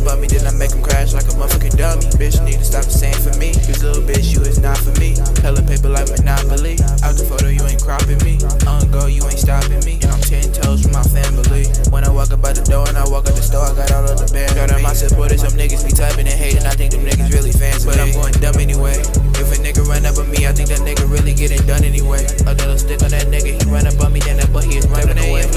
me if he run above me, then I make him crash like a motherfucking dummy. Bitch need to stop the same for me. Cause little bitch, you is not for me. Hella paper like Monopoly. Out the photo, you ain't cropping me. On go, you ain't stopping me. And I'm ten toes from my family. When I walk up out the door and I walk out the store, I got all of the band. Shout out my supporters, some niggas be typing and hating. I think them niggas really fans, but I'm going dumb anyway. If a nigga run up on me, I think that nigga really getting done anyway. A little stick on that nigga, he run up on me, then that boy he is running away.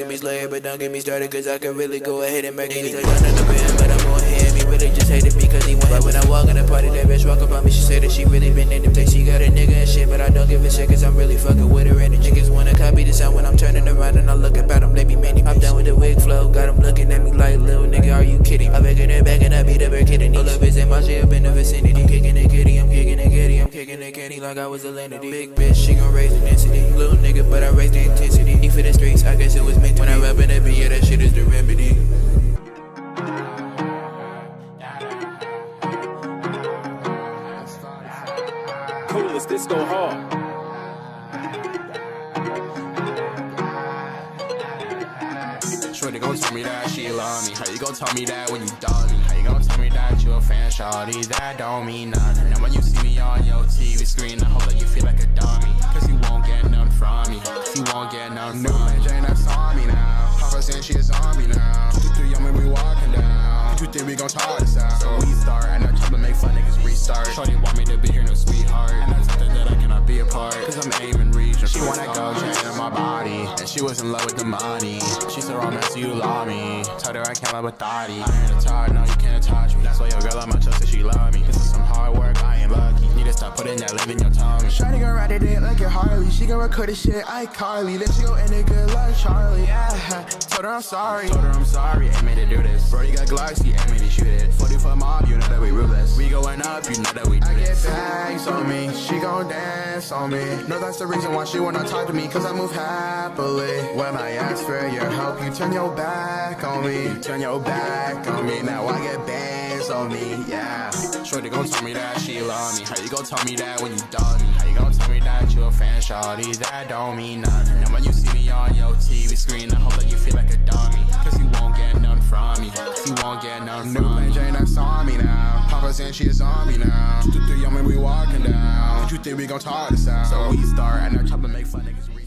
I'm me slayer, but don't get me started, cause I can really go ahead and make like none of the but I'm on him. He really just hated me cause he went. But when I walk in the party, that bitch walk up on me, she said that she really been in the place. She got a nigga and shit, but I don't give a shit cause I'm really fucking with her. And the niggas wanna copy the sound when I'm turning around and I look at them, they be many. I'm done with the wig flow, got them looking at me like, kidding? I'm in there, back and I beat up her kidding. All is in my shit up in the vicinity, kicking it kitty, I'm kicking it kitty, I'm kicking it kitty like I was a landity. Big bitch, she gon' raise the density. Little nigga, but I raise the intensity. He for the streets, I guess it was meant to When I rap in beat, yeah, that shit is the remedy. Coolest disco hard. Shorty gon' tell me that she love me. How you gon' tell me that when you dog me? How you gon' tell me that you a fan, shawty? That don't mean nothing. And when you see me on your TV screen, I hope that you feel like a dummy. Cause you won't get none from me. You won't get none New from me. bitch ain't that saw me now. Papa saying she a zombie now. Two, three, young man, we walking down. Two, three, we gon' talk this out. So we start, and I try to make fun niggas restart. Shorty want me to be here, no sweetheart. And that's something that I cannot be a part. Cause I'm aiming region. She wanna go chain in my body. And she was in love with the money. Romance, you love me. Told her I can't love a thotty. I ain't a tired, no, you can't touch me. That's why your girl on my chest said she love me. This is some hard work, I ain't lucky. Need to stop putting that live in your tummy. Shawty gon' ride it like a Harley. She gon' record this shit, iCarly. Then she gon' end it good like Charlie. Yeah, told her I'm sorry. Told her I'm sorry, ain't made to do this. Bro, you got Glocks, you ain't made to shoot it. 40 for mob, you know that we ruthless. We up, you know that we do I get bags on me, she gon' dance on me. No, that's the reason why she wanna talk to me, cause I move happily. When I ask for your help, you turn your back on me. Turn your back on me, now I get bands on me, yeah. Shorty gon' tell me that she love me. How you gon' tell me that when you dog me? How you gon' tell me that you a fan, shawty? That don't mean nothing. And when you see me on your TV screen, I hope that you feel like a dummy. Cause you won't get none from me. Cause you won't get none from me. Papa saying she a zombie now. Two, three, young man, we walking down. Two, three, we gon' talk this out. So we start, and I try to make fun niggas.